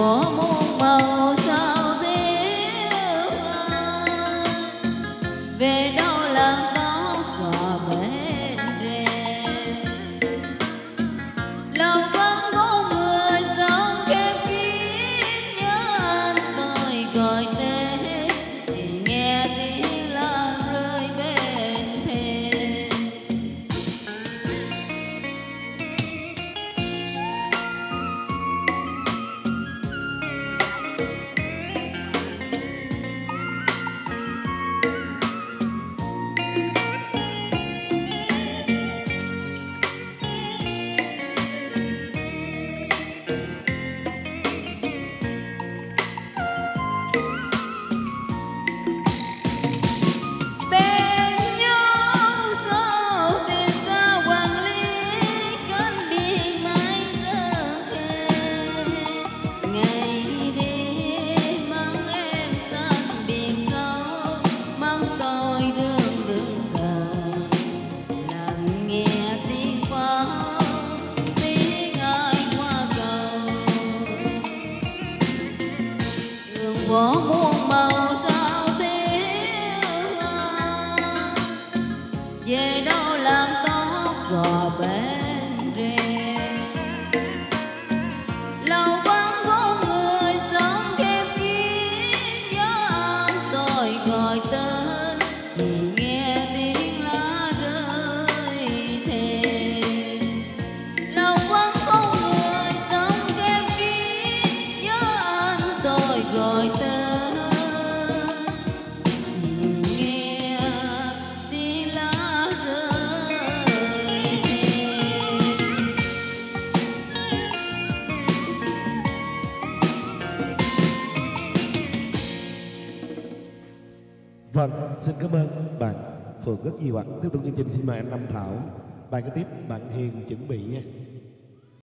我。我。Vâng, xin cảm ơn bạn Phượng rất nhiều ạ. Tiếp tục chương trình xin mời anh Nam Thảo. Bạn kế tiếp bạn Hiền chuẩn bị nha.